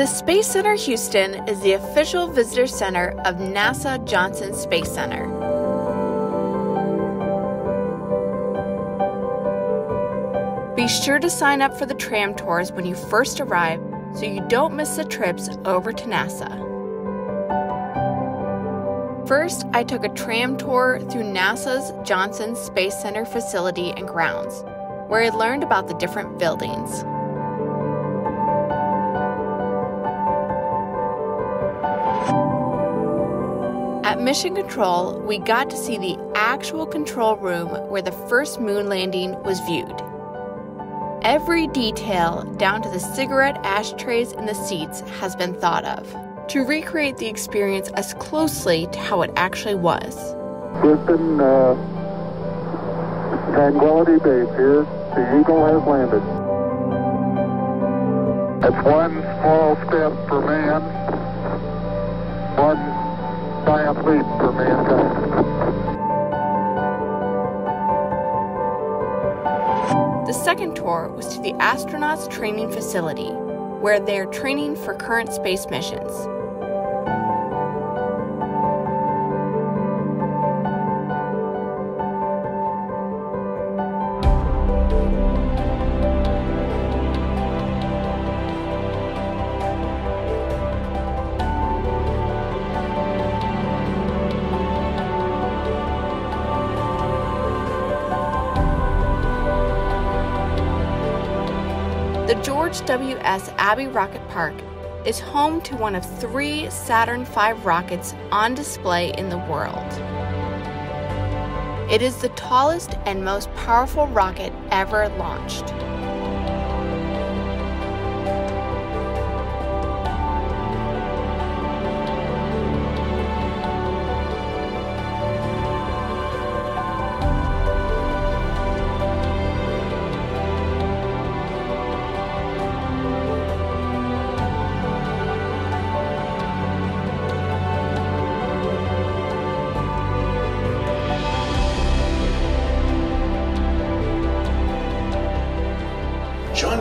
The Space Center Houston is the official visitor center of NASA Johnson Space Center. Be sure to sign up for the tram tours when you first arrive so you don't miss the trips over to NASA. First, I took a tram tour through NASA's Johnson Space Center facility and grounds, where I learned about the different buildings. At Mission Control, we got to see the actual control room where the first moon landing was viewed. Every detail, down to the cigarette ashtrays in the seats, has been thought of to recreate the experience as closely to how it actually was. Houston, uh, Tranquility Base here. The Eagle has landed. That's one small step for man, one leap for mankind. The second tour was to the astronauts' training facility, where they are training for current space missions. The George W.S. Abbey Rocket Park is home to one of three Saturn V rockets on display in the world. It is the tallest and most powerful rocket ever launched.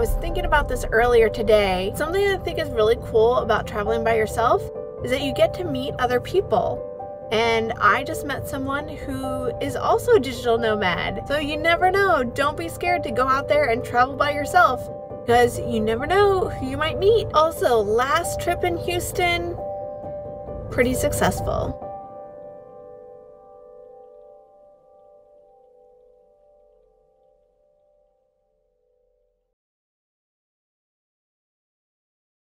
I was thinking about this earlier today. Something I think is really cool about traveling by yourself is that you get to meet other people. And I just met someone who is also a digital nomad. So you never know. Don't be scared to go out there and travel by yourself because you never know who you might meet. Also, last trip in Houston, pretty successful.